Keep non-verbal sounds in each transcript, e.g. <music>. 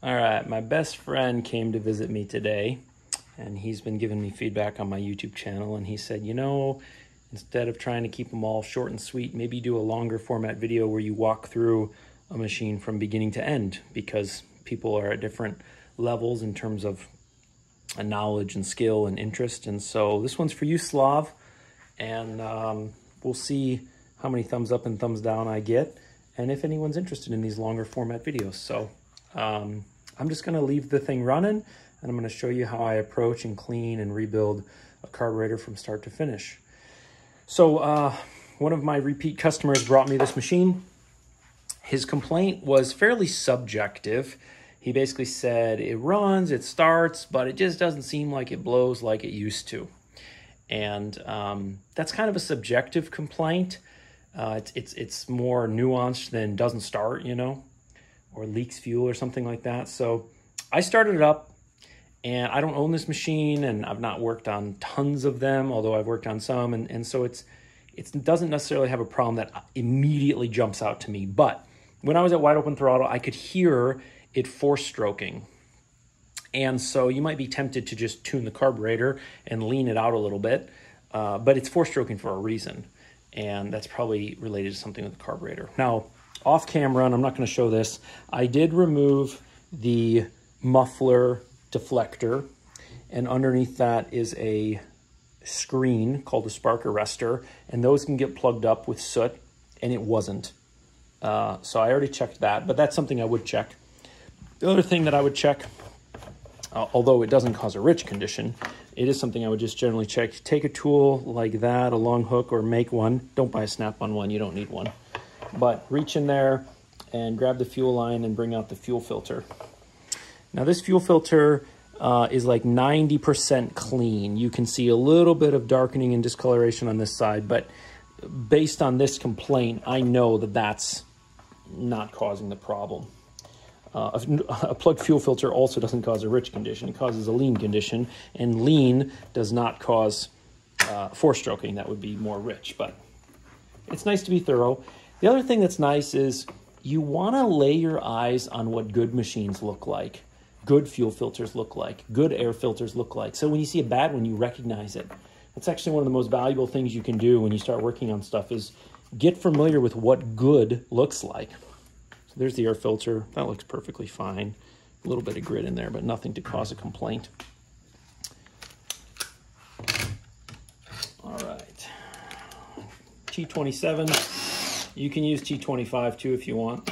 All right, my best friend came to visit me today, and he's been giving me feedback on my YouTube channel. And he said, you know, instead of trying to keep them all short and sweet, maybe do a longer format video where you walk through a machine from beginning to end because people are at different levels in terms of knowledge and skill and interest. And so this one's for you, Slav, and um, we'll see how many thumbs up and thumbs down I get and if anyone's interested in these longer format videos. So um, I'm just gonna leave the thing running and I'm gonna show you how I approach and clean and rebuild a carburetor from start to finish. So uh, one of my repeat customers brought me this machine. His complaint was fairly subjective. He basically said it runs, it starts, but it just doesn't seem like it blows like it used to. And um, that's kind of a subjective complaint. Uh, it's, it's, it's more nuanced than doesn't start, you know or leaks fuel or something like that. So I started it up and I don't own this machine and I've not worked on tons of them, although I've worked on some. And, and so it's, it doesn't necessarily have a problem that immediately jumps out to me. But when I was at wide open throttle, I could hear it four stroking. And so you might be tempted to just tune the carburetor and lean it out a little bit, uh, but it's four stroking for a reason. And that's probably related to something with the carburetor. Now, off camera, and I'm not going to show this, I did remove the muffler deflector, and underneath that is a screen called a spark arrestor, and those can get plugged up with soot, and it wasn't. Uh, so I already checked that, but that's something I would check. The other thing that I would check, uh, although it doesn't cause a rich condition, it is something I would just generally check. Take a tool like that, a long hook, or make one. Don't buy a snap-on one, you don't need one. But reach in there and grab the fuel line and bring out the fuel filter. Now this fuel filter uh, is like 90% clean. You can see a little bit of darkening and discoloration on this side, but based on this complaint, I know that that's not causing the problem. Uh, a, a plug fuel filter also doesn't cause a rich condition. It causes a lean condition, and lean does not cause uh, four-stroking. That would be more rich, but it's nice to be thorough. The other thing that's nice is you want to lay your eyes on what good machines look like, good fuel filters look like, good air filters look like. So when you see a bad one, you recognize it. That's actually one of the most valuable things you can do when you start working on stuff is get familiar with what good looks like. So there's the air filter. That looks perfectly fine. A little bit of grit in there, but nothing to cause a complaint. All right. T27 you can use T25 too if you want.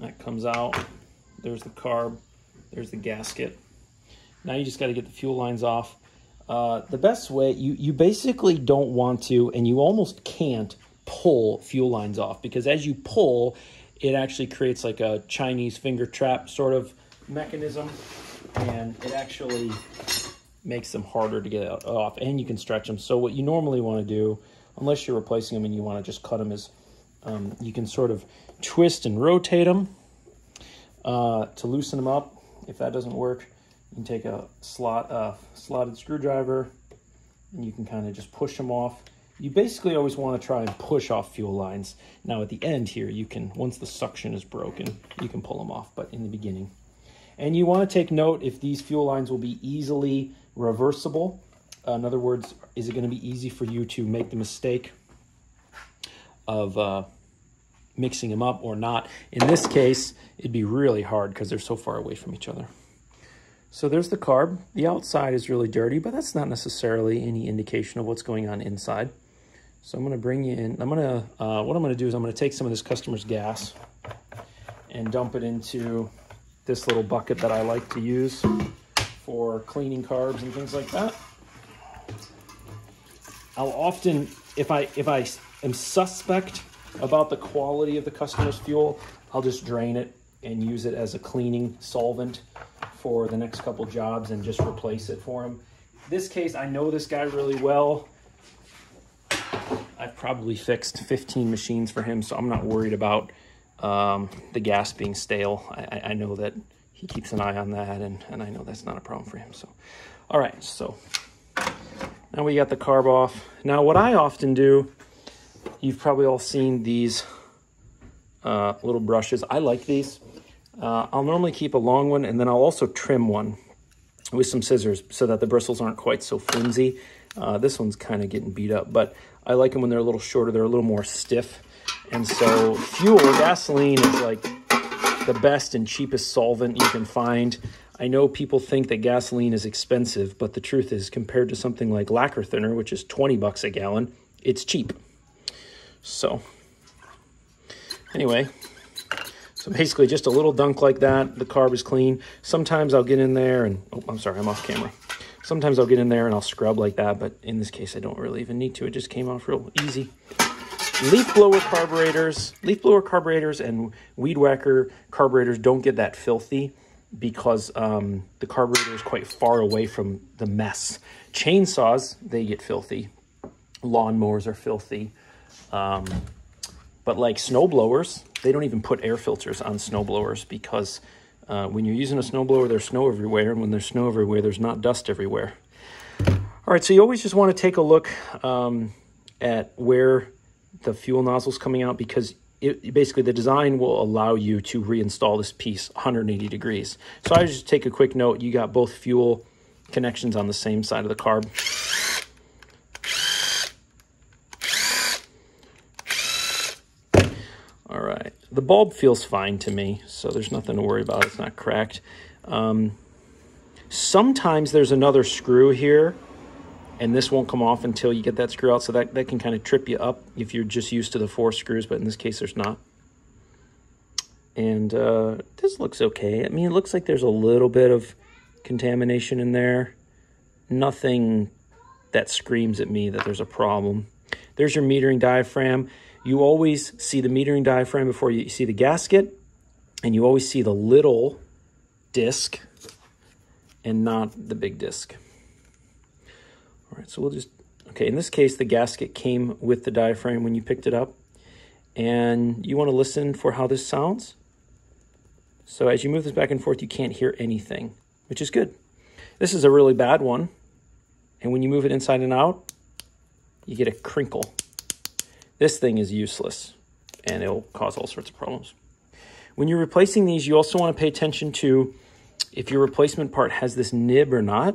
That comes out. There's the carb. There's the gasket. Now you just got to get the fuel lines off. Uh, the best way, you, you basically don't want to, and you almost can't pull fuel lines off because as you pull, it actually creates like a Chinese finger trap sort of mechanism and it actually makes them harder to get off and you can stretch them. So what you normally want to do, unless you're replacing them and you want to just cut them is um, you can sort of twist and rotate them uh, to loosen them up. If that doesn't work, you can take a slot, uh, slotted screwdriver and you can kind of just push them off. You basically always want to try and push off fuel lines. Now at the end here, you can, once the suction is broken, you can pull them off, but in the beginning. And you want to take note if these fuel lines will be easily reversible. Uh, in other words, is it going to be easy for you to make the mistake of uh, mixing them up or not? In this case, it'd be really hard because they're so far away from each other. So there's the carb. The outside is really dirty, but that's not necessarily any indication of what's going on inside. So I'm going to bring you in. I'm going to, uh, what I'm going to do is I'm going to take some of this customer's gas and dump it into this little bucket that I like to use for cleaning carbs and things like that. I'll often, if I if I am suspect about the quality of the customer's fuel, I'll just drain it and use it as a cleaning solvent for the next couple jobs and just replace it for him. This case, I know this guy really well. I've probably fixed 15 machines for him, so I'm not worried about um, the gas being stale. I, I know that he keeps an eye on that, and, and I know that's not a problem for him. So, all right, so now we got the carb off. Now, what I often do, you've probably all seen these uh, little brushes. I like these. Uh, I'll normally keep a long one and then I'll also trim one with some scissors so that the bristles aren't quite so flimsy. Uh, this one's kind of getting beat up, but I like them when they're a little shorter. They're a little more stiff. And so fuel, gasoline is like the best and cheapest solvent you can find. I know people think that gasoline is expensive, but the truth is compared to something like lacquer thinner, which is 20 bucks a gallon, it's cheap. So anyway, so basically just a little dunk like that. The carb is clean. Sometimes I'll get in there and, oh, I'm sorry, I'm off camera. Sometimes I'll get in there and I'll scrub like that, but in this case, I don't really even need to. It just came off real easy. Leaf blower carburetors, leaf blower carburetors and weed whacker carburetors don't get that filthy because um, the carburetor is quite far away from the mess. Chainsaws, they get filthy. Lawnmowers are filthy. Um, but like snow blowers, they don't even put air filters on snow blowers because uh, when you're using a snowblower, there's snow everywhere, and when there's snow everywhere, there's not dust everywhere. All right, so you always just want to take a look um, at where the fuel nozzles coming out because it, basically the design will allow you to reinstall this piece 180 degrees. So I just take a quick note. You got both fuel connections on the same side of the carb. All right, the bulb feels fine to me, so there's nothing to worry about. It's not cracked. Um, sometimes there's another screw here, and this won't come off until you get that screw out, so that, that can kind of trip you up if you're just used to the four screws, but in this case, there's not. And uh, this looks okay. I mean, it looks like there's a little bit of contamination in there. Nothing that screams at me that there's a problem. There's your metering diaphragm you always see the metering diaphragm before you see the gasket, and you always see the little disc and not the big disc. All right, so we'll just, okay, in this case, the gasket came with the diaphragm when you picked it up, and you want to listen for how this sounds. So as you move this back and forth, you can't hear anything, which is good. This is a really bad one, and when you move it inside and out, you get a crinkle. This thing is useless and it'll cause all sorts of problems. When you're replacing these, you also want to pay attention to if your replacement part has this nib or not.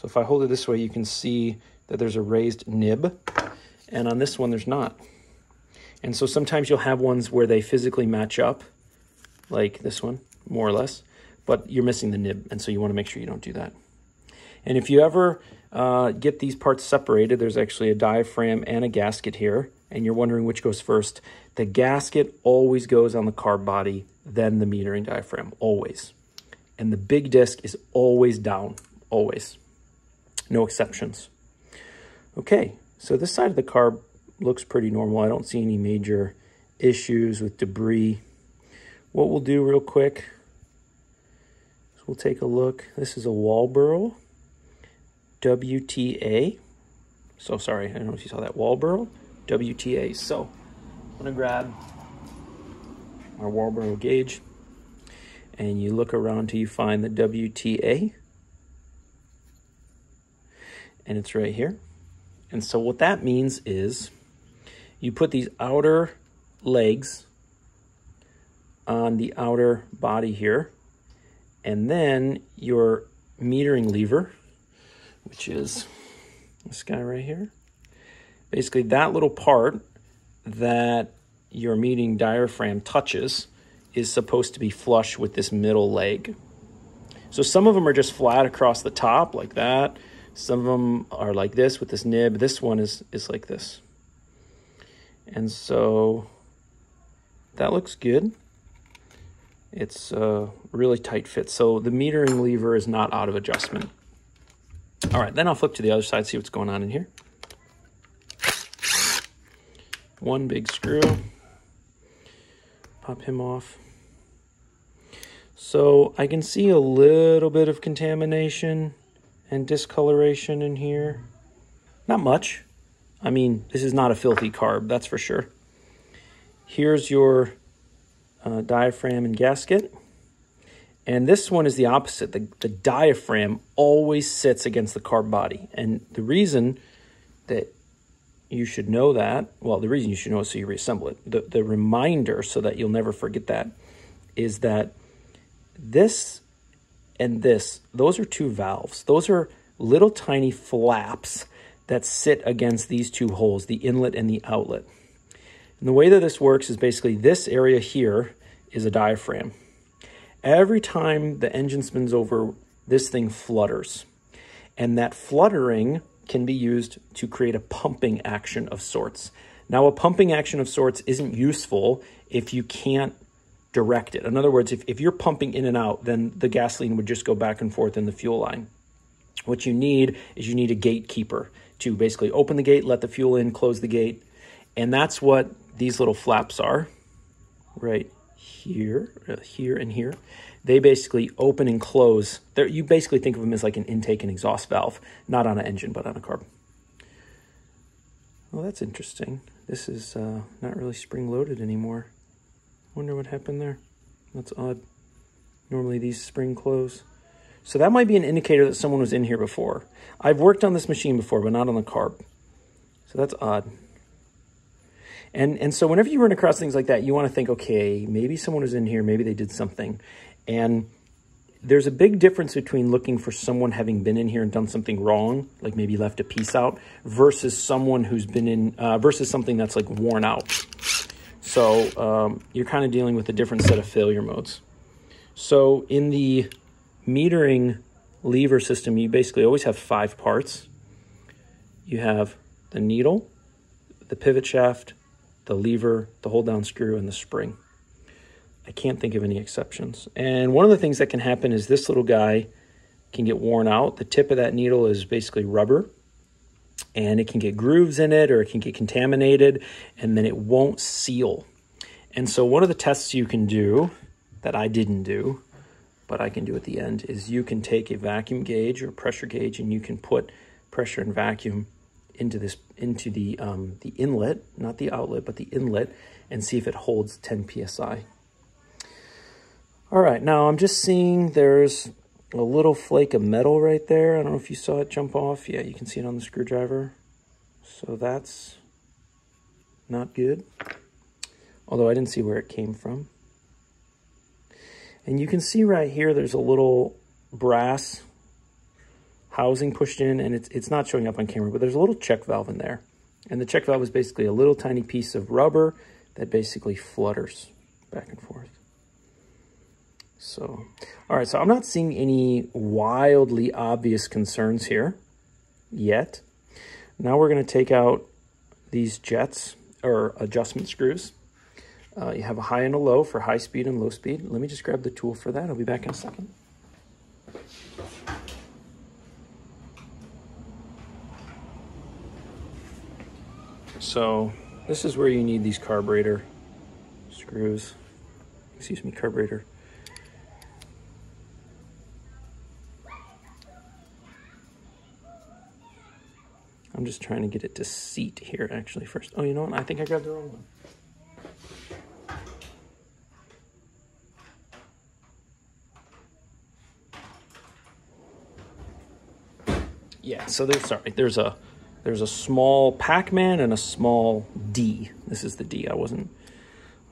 So if I hold it this way, you can see that there's a raised nib, and on this one, there's not. And so sometimes you'll have ones where they physically match up, like this one, more or less, but you're missing the nib, and so you want to make sure you don't do that. And if you ever uh, get these parts separated, there's actually a diaphragm and a gasket here and you're wondering which goes first, the gasket always goes on the carb body, then the metering diaphragm, always. And the big disc is always down, always. No exceptions. Okay, so this side of the carb looks pretty normal. I don't see any major issues with debris. What we'll do real quick is we'll take a look. This is a Walbro WTA. So sorry, I don't know if you saw that Walbro WTA. So I'm gonna grab our Walbro gauge and you look around till you find the WTA and it's right here. And so what that means is you put these outer legs on the outer body here and then your metering lever, which is this guy right here, basically that little part that your metering diaphragm touches is supposed to be flush with this middle leg. So some of them are just flat across the top like that. Some of them are like this with this nib. This one is, is like this. And so that looks good. It's a really tight fit. So the metering lever is not out of adjustment. All right, then I'll flip to the other side, see what's going on in here one big screw, pop him off. So I can see a little bit of contamination and discoloration in here. Not much. I mean, this is not a filthy carb, that's for sure. Here's your uh, diaphragm and gasket. And this one is the opposite. The, the diaphragm always sits against the carb body. And the reason that you should know that, well, the reason you should know is so you reassemble it. The, the reminder, so that you'll never forget that, is that this and this, those are two valves. Those are little tiny flaps that sit against these two holes, the inlet and the outlet. And the way that this works is basically this area here is a diaphragm. Every time the engine spins over, this thing flutters. And that fluttering can be used to create a pumping action of sorts. Now, a pumping action of sorts isn't useful if you can't direct it. In other words, if, if you're pumping in and out, then the gasoline would just go back and forth in the fuel line. What you need is you need a gatekeeper to basically open the gate, let the fuel in, close the gate. And that's what these little flaps are right here, uh, here and here. They basically open and close. They're, you basically think of them as like an intake and exhaust valve, not on an engine, but on a carb. Well, that's interesting. This is uh, not really spring-loaded anymore. Wonder what happened there. That's odd. Normally these spring close. So that might be an indicator that someone was in here before. I've worked on this machine before, but not on the carb. So that's odd. And, and so whenever you run across things like that, you want to think, okay, maybe someone was in here, maybe they did something. And there's a big difference between looking for someone having been in here and done something wrong, like maybe left a piece out, versus someone who's been in, uh, versus something that's like worn out. So um, you're kind of dealing with a different set of failure modes. So in the metering lever system, you basically always have five parts. You have the needle, the pivot shaft, the lever, the hold down screw, and the spring. I can't think of any exceptions. And one of the things that can happen is this little guy can get worn out. The tip of that needle is basically rubber and it can get grooves in it or it can get contaminated and then it won't seal. And so one of the tests you can do that I didn't do but I can do at the end, is you can take a vacuum gauge or pressure gauge and you can put pressure and vacuum into this into the um, the inlet, not the outlet, but the inlet, and see if it holds 10 psi. All right, now I'm just seeing there's a little flake of metal right there. I don't know if you saw it jump off. Yeah, you can see it on the screwdriver. So that's not good. Although I didn't see where it came from. And you can see right here, there's a little brass housing pushed in and it's, it's not showing up on camera, but there's a little check valve in there. And the check valve is basically a little tiny piece of rubber that basically flutters back and forth. So, all right, so I'm not seeing any wildly obvious concerns here yet. Now we're gonna take out these jets or adjustment screws. Uh, you have a high and a low for high speed and low speed. Let me just grab the tool for that. I'll be back in a second. So this is where you need these carburetor screws. Excuse me, carburetor. I'm just trying to get it to seat here actually first. Oh, you know what? I think I grabbed the wrong one. Yeah, so there's sorry, there's a there's a small Pac-Man and a small D. This is the D. I wasn't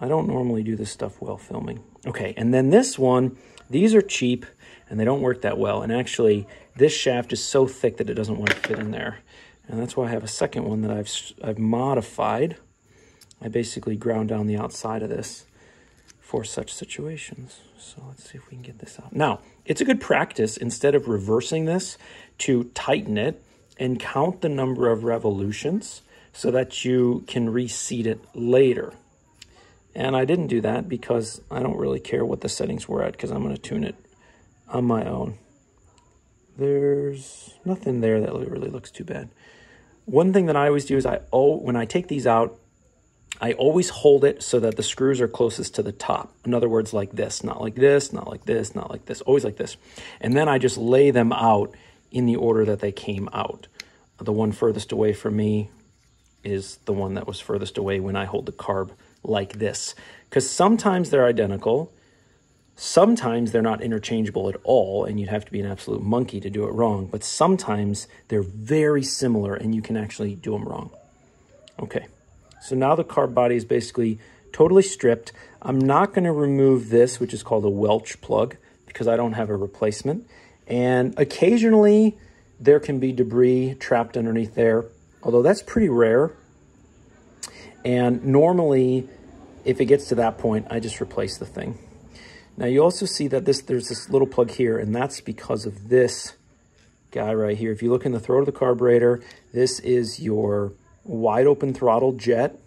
I don't normally do this stuff while filming. Okay, and then this one, these are cheap and they don't work that well. And actually, this shaft is so thick that it doesn't want to fit in there. And that's why I have a second one that I've I've modified. I basically ground down the outside of this for such situations. So let's see if we can get this out. Now, it's a good practice instead of reversing this to tighten it and count the number of revolutions so that you can reseat it later. And I didn't do that because I don't really care what the settings were at because I'm going to tune it on my own. There's nothing there that really looks too bad. One thing that I always do is I oh when I take these out, I always hold it so that the screws are closest to the top. In other words, like this, not like this, not like this, not like this, always like this. And then I just lay them out in the order that they came out. The one furthest away from me is the one that was furthest away when I hold the carb like this. Because sometimes they're identical, sometimes they're not interchangeable at all, and you'd have to be an absolute monkey to do it wrong. But sometimes they're very similar and you can actually do them wrong. Okay, so now the carb body is basically totally stripped. I'm not going to remove this, which is called a Welch plug, because I don't have a replacement. And occasionally there can be debris trapped underneath there, although that's pretty rare. And normally, if it gets to that point, I just replace the thing. Now you also see that this there's this little plug here, and that's because of this guy right here. If you look in the throat of the carburetor, this is your wide open throttle jet.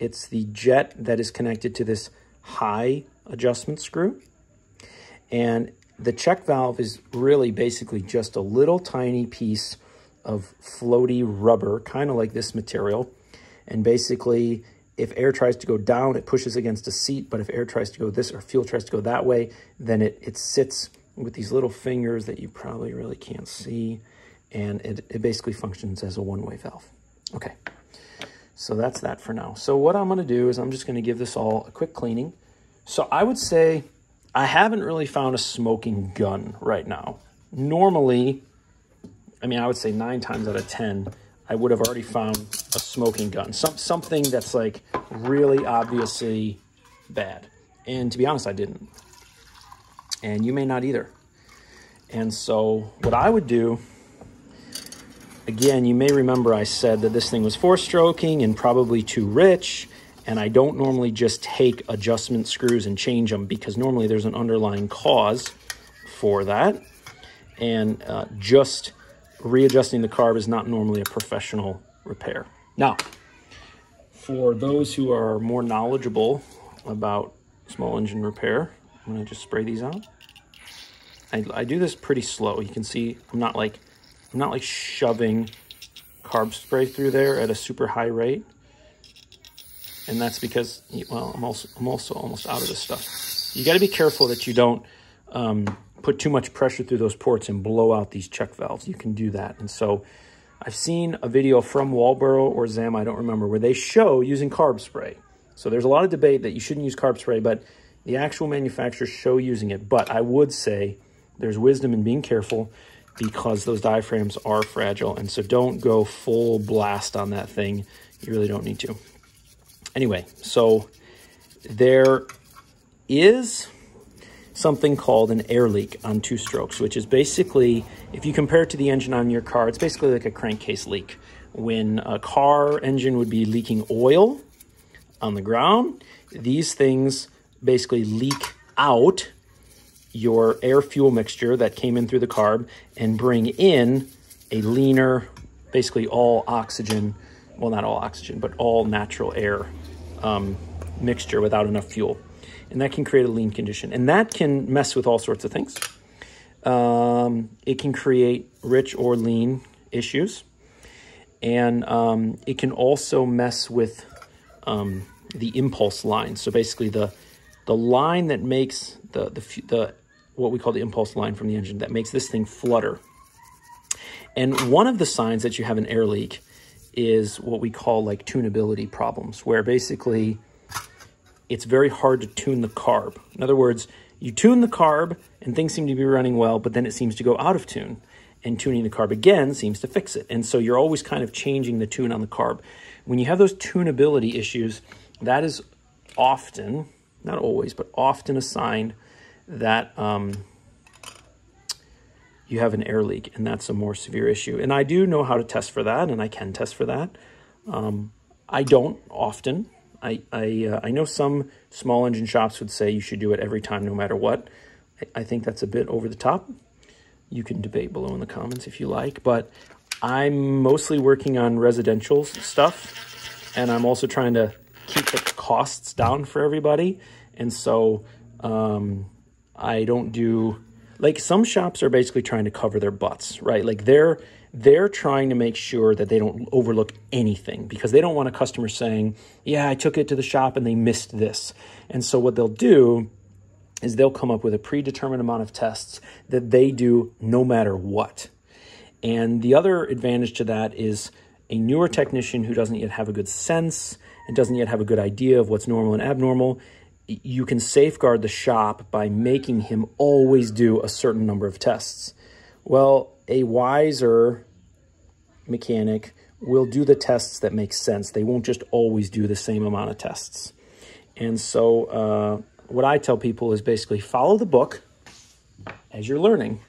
It's the jet that is connected to this high adjustment screw. And the check valve is really basically just a little tiny piece of floaty rubber, kind of like this material. And basically, if air tries to go down, it pushes against a seat. But if air tries to go this or fuel tries to go that way, then it, it sits with these little fingers that you probably really can't see. And it, it basically functions as a one-way valve. Okay, so that's that for now. So what I'm gonna do is I'm just gonna give this all a quick cleaning. So I would say I haven't really found a smoking gun right now. Normally, I mean, I would say nine times out of 10, I would have already found a smoking gun. Some, something that's like really obviously bad. And to be honest, I didn't and you may not either. And so what I would do, again, you may remember I said that this thing was four stroking and probably too rich. And I don't normally just take adjustment screws and change them because normally there's an underlying cause for that. And uh, just readjusting the carb is not normally a professional repair. Now, for those who are more knowledgeable about small engine repair, I'm gonna just spray these out. I, I do this pretty slow. You can see I'm not like I'm not like shoving carb spray through there at a super high rate. And that's because, well, I'm also, I'm also almost out of this stuff. You got to be careful that you don't um, put too much pressure through those ports and blow out these check valves. You can do that. And so I've seen a video from Walbro or Zama, I don't remember, where they show using carb spray. So there's a lot of debate that you shouldn't use carb spray, but the actual manufacturers show using it, but I would say there's wisdom in being careful because those diaphragms are fragile. And so don't go full blast on that thing. You really don't need to. Anyway, so there is something called an air leak on two strokes, which is basically, if you compare it to the engine on your car, it's basically like a crankcase leak. When a car engine would be leaking oil on the ground, these things basically leak out your air fuel mixture that came in through the carb and bring in a leaner, basically all oxygen, well, not all oxygen, but all natural air um, mixture without enough fuel. And that can create a lean condition. And that can mess with all sorts of things. Um, it can create rich or lean issues. And um, it can also mess with um, the impulse line. So basically the the line that makes the, the, the what we call the impulse line from the engine that makes this thing flutter. And one of the signs that you have an air leak is what we call like tunability problems, where basically it's very hard to tune the carb. In other words, you tune the carb and things seem to be running well, but then it seems to go out of tune. And tuning the carb again seems to fix it. And so you're always kind of changing the tune on the carb. When you have those tunability issues, that is often not always, but often a sign that um, you have an air leak, and that's a more severe issue. And I do know how to test for that, and I can test for that. Um, I don't often. I I, uh, I know some small engine shops would say you should do it every time, no matter what. I, I think that's a bit over the top. You can debate below in the comments if you like, but I'm mostly working on residential stuff, and I'm also trying to keep the costs down for everybody. And so um, I don't do like some shops are basically trying to cover their butts, right? Like they're they're trying to make sure that they don't overlook anything because they don't want a customer saying, "Yeah, I took it to the shop and they missed this." And so what they'll do is they'll come up with a predetermined amount of tests that they do no matter what. And the other advantage to that is a newer technician who doesn't yet have a good sense and doesn't yet have a good idea of what's normal and abnormal, you can safeguard the shop by making him always do a certain number of tests. Well, a wiser mechanic will do the tests that make sense. They won't just always do the same amount of tests. And so uh, what I tell people is basically follow the book as you're learning.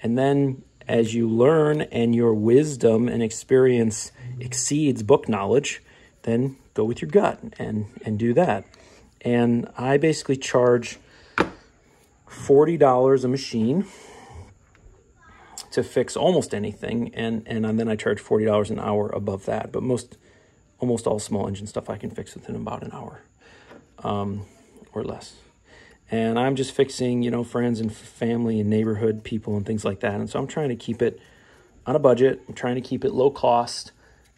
And then as you learn and your wisdom and experience exceeds book knowledge, then go with your gut and, and do that. And I basically charge $40 a machine to fix almost anything, and, and then I charge $40 an hour above that. But most, almost all small engine stuff I can fix within about an hour um, or less. And I'm just fixing, you know, friends and family and neighborhood people and things like that. And so I'm trying to keep it on a budget. I'm trying to keep it low cost.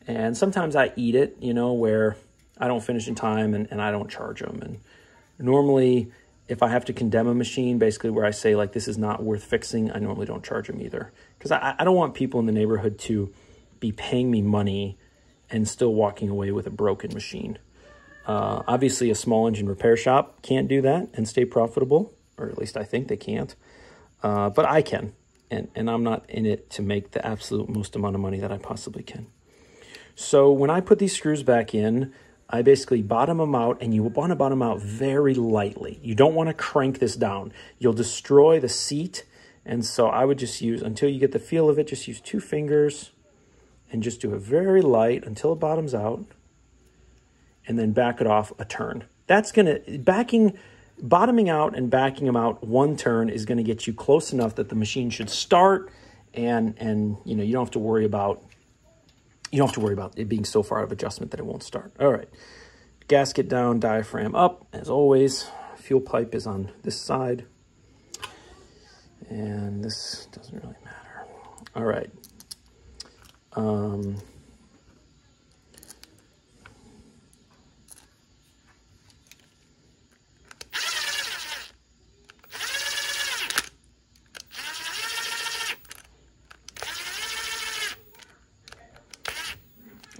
And sometimes I eat it, you know, where I don't finish in time and, and I don't charge them. And normally, if I have to condemn a machine, basically where I say like this is not worth fixing, I normally don't charge them either. Because I, I don't want people in the neighborhood to be paying me money and still walking away with a broken machine. Uh, obviously, a small engine repair shop can't do that and stay profitable, or at least I think they can't. Uh, but I can, and, and I'm not in it to make the absolute most amount of money that I possibly can. So when I put these screws back in, I basically bottom them out and you want to bottom out very lightly. You don't want to crank this down. You'll destroy the seat. And so I would just use, until you get the feel of it, just use two fingers and just do it very light until it bottoms out and then back it off a turn. That's going to, backing, bottoming out and backing them out one turn is going to get you close enough that the machine should start and, and, you know, you don't have to worry about you don't have to worry about it being so far out of adjustment that it won't start. All right, gasket down, diaphragm up, as always. Fuel pipe is on this side. And this doesn't really matter. All right. Um,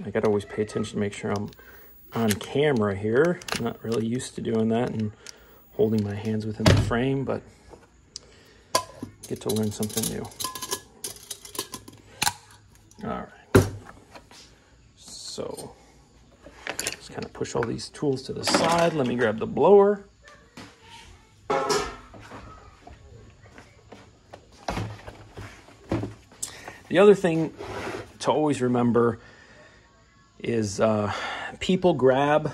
I got to always pay attention to make sure I'm on camera here. I'm not really used to doing that and holding my hands within the frame, but get to learn something new. All right. So just kind of push all these tools to the side. Let me grab the blower. The other thing to always remember is uh, people grab,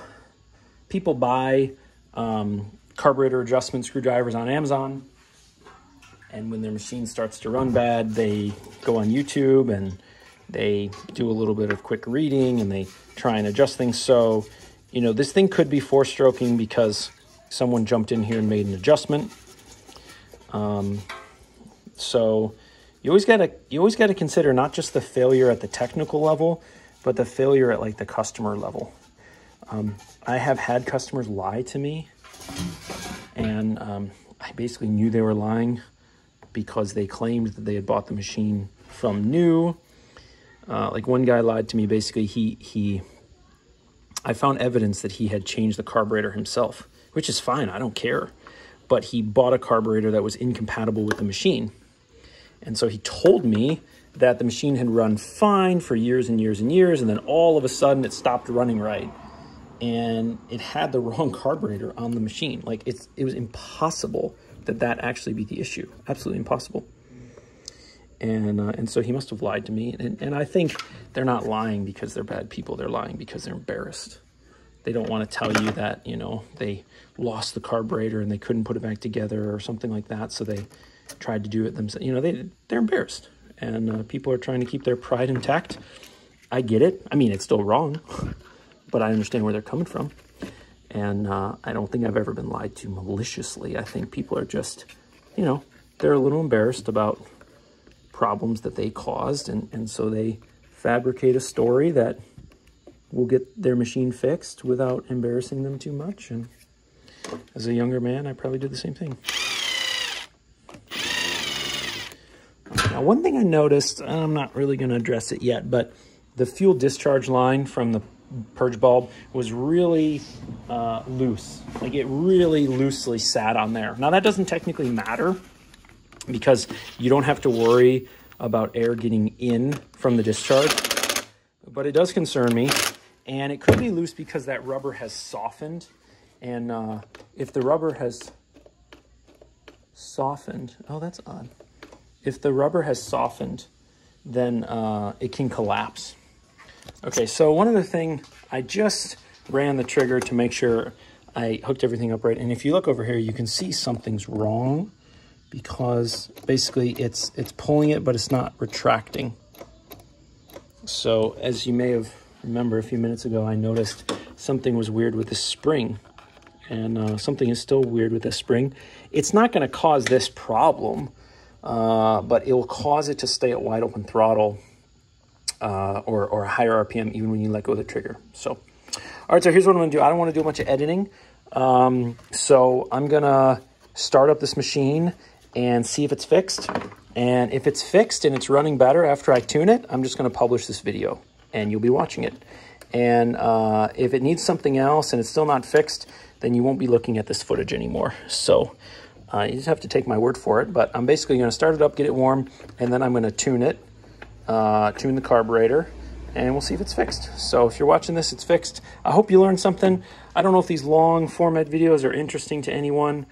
people buy um, carburetor adjustment screwdrivers on Amazon. And when their machine starts to run bad, they go on YouTube and they do a little bit of quick reading and they try and adjust things. So, you know, this thing could be four stroking because someone jumped in here and made an adjustment. Um, so you always gotta you always gotta consider not just the failure at the technical level, but the failure at like the customer level. Um, I have had customers lie to me, and um, I basically knew they were lying because they claimed that they had bought the machine from new. Uh, like one guy lied to me. Basically, he he. I found evidence that he had changed the carburetor himself, which is fine. I don't care. But he bought a carburetor that was incompatible with the machine, and so he told me that the machine had run fine for years and years and years, and then all of a sudden it stopped running right. And it had the <laughs> wrong carburetor on the machine. Like it's it was impossible that that actually be the issue. Absolutely impossible. And uh, and so he must have lied to me. And, and I think they're not lying because they're bad people. They're lying because they're embarrassed. They don't want to tell you that, you know, they lost the carburetor and they couldn't put it back together or something like that. So they tried to do it themselves. You know, they, they're embarrassed and uh, people are trying to keep their pride intact. I get it. I mean, it's still wrong, but I understand where they're coming from. And uh, I don't think I've ever been lied to maliciously. I think people are just, you know, they're a little embarrassed about problems that they caused. And, and so they fabricate a story that will get their machine fixed without embarrassing them too much. And as a younger man, I probably did the same thing. Now, one thing I noticed, I'm not really going to address it yet, but the fuel discharge line from the purge bulb was really uh, loose. Like it really loosely sat on there. Now that doesn't technically matter because you don't have to worry about air getting in from the discharge. but it does concern me. And it could be loose because that rubber has softened. And uh, if the rubber has softened, oh, that's odd. If the rubber has softened, then uh, it can collapse. Okay, so one other thing, I just ran the trigger to make sure I hooked everything up right. And if you look over here, you can see something's wrong because basically it's it's pulling it, but it's not retracting. So as you may have remember a few minutes ago, I noticed something was weird with the spring and uh, something is still weird with this spring. It's not going to cause this problem, uh, but it will cause it to stay at wide open throttle uh, or, or a higher RPM even when you let go of the trigger. So, all right, so here's what I'm to do. I don't want to do a bunch of editing, um, so I'm to start up this machine and see if it's fixed. And if it's fixed and it's running better after I tune it, I'm just to publish this video and you'll be watching it. And uh, if it needs something else and it's still not fixed, then you won't be looking at this footage anymore. So uh, you just have to take my word for it. But I'm basically going to start it up, get it warm, and then I'm going to tune it, uh, tune the carburetor, and we'll see if it's fixed. So if you're watching this, it's fixed. I hope you learned something. I don't know if these long format videos are interesting to anyone.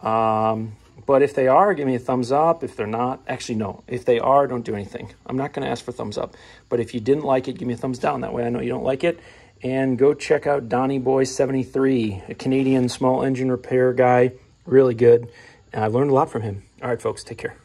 Um, but if they are, give me a thumbs up. If they're not, actually, no. If they are, don't do anything. I'm not going to ask for thumbs up. But if you didn't like it, give me a thumbs down. That way I know you don't like it and go check out Donyboy73, a Canadian small engine repair guy. Really good. And I learned a lot from him. All right, folks, take care.